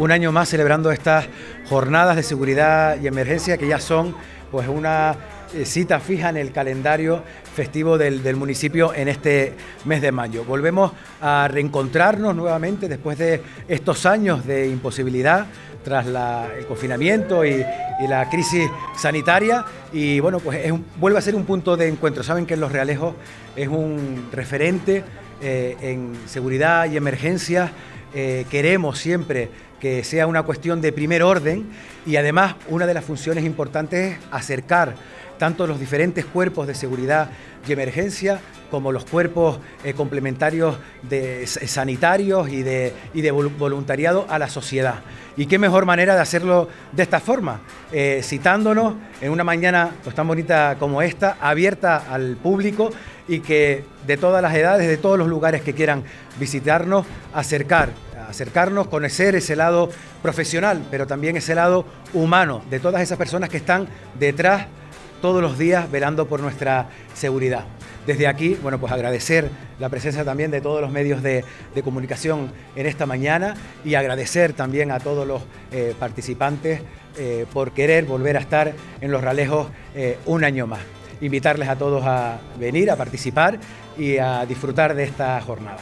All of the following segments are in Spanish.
un año más celebrando estas jornadas de seguridad y emergencia que ya son pues una eh, cita fija en el calendario festivo del, municipio en este mes de mayo. Volvemos a reencontrarnos nuevamente después de estos años de imposibilidad tras el confinamiento y, la crisis sanitaria y bueno, pues vuelve a ser un punto de encuentro. Saben que en Los Realejos es un referente eh, en seguridad y emergencia. Eh, queremos siempre que sea una cuestión de primer orden y además una de las funciones importantes es acercar tanto los diferentes cuerpos de seguridad y emergencia como los cuerpos eh, complementarios de, sanitarios y de, voluntariado a la sociedad. ¿Y qué mejor manera de hacerlo de esta forma? Eh, citándonos en una mañana tan bonita como esta, abierta al público y que de todas las edades, de todos los lugares que quieran visitarnos, acercar acercarnos, conocer ese lado profesional, pero también ese lado humano de todas esas personas que están detrás todos los días velando por nuestra seguridad. Desde aquí, bueno, pues agradecer la presencia también de todos los medios de, comunicación en esta mañana y agradecer también a todos los eh, participantes eh, por querer volver a estar en los ralejos eh, un año más. Invitarles a todos a venir, a participar y a disfrutar de esta jornada.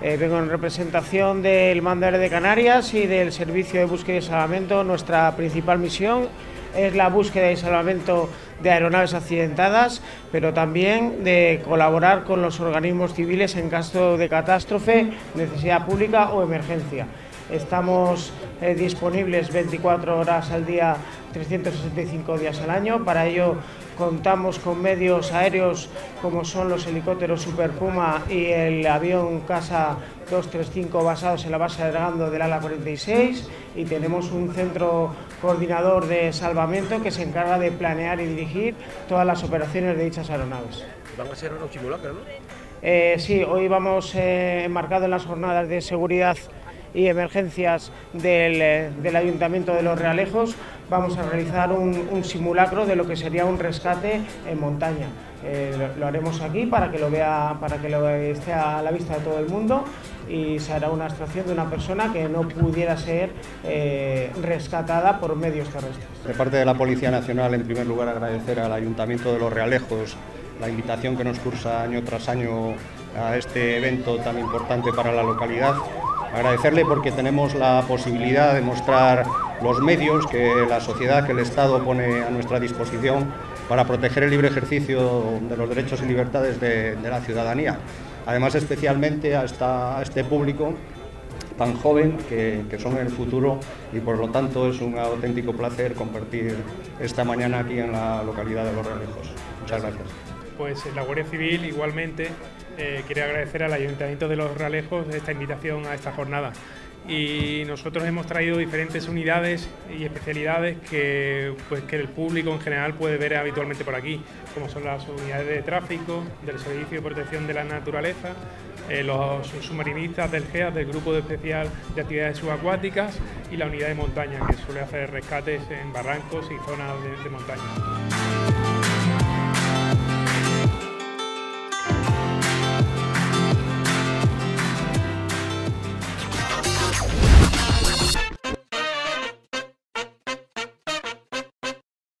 vengo en representación del Mando de Canarias y del Servicio de Búsqueda y Salvamento. Nuestra principal misión es la búsqueda y salvamento de aeronaves accidentadas, pero también de colaborar con los organismos civiles en caso de catástrofe, necesidad pública o emergencia. Estamos eh, disponibles 24 horas al día, 365 días al año. Para ello contamos con medios aéreos como son los helicópteros Super Puma y el avión Casa 235 basados en la base de Gando del ala 46 y tenemos un centro coordinador de salvamento que se encarga de planear y dirigir todas las operaciones de dichas aeronaves. Van a ser unos simulacros, ¿no? Eh, sí, hoy vamos eh, enmarcados en las jornadas de seguridad y emergencias del, eh, del, Ayuntamiento de Los Realejos, vamos a realizar un, simulacro de lo que sería un rescate en montaña. Eh, lo, haremos aquí para que lo vea, para que lo esté a la vista de todo el mundo y se hará una extracción de una persona que no pudiera ser eh, rescatada por medios terrestres. De parte de la Policía Nacional, en primer lugar, agradecer al Ayuntamiento de Los Realejos la invitación que nos cursa año tras año a este evento tan importante para la localidad Agradecerle porque tenemos la posibilidad de mostrar los medios que la sociedad, que el Estado pone a nuestra disposición para proteger el libre ejercicio de los derechos y libertades de, la ciudadanía. Además, especialmente a, este público tan joven que, son el futuro y por lo tanto es un auténtico placer compartir esta mañana aquí en la localidad de Los Realejos. Muchas gracias. Pues la Guardia Civil igualmente eh, quiere agradecer al Ayuntamiento de Los Ralejos esta invitación a esta jornada. Y nosotros hemos traído diferentes unidades y especialidades que, pues, que el público en general puede ver habitualmente por aquí, como son las unidades de tráfico, del Servicio de Protección de la Naturaleza, eh, los submarinistas del GEA, del Grupo de Especial de Actividades Subacuáticas, y la unidad de montaña, que suele hacer rescates en barrancos y zonas de montaña.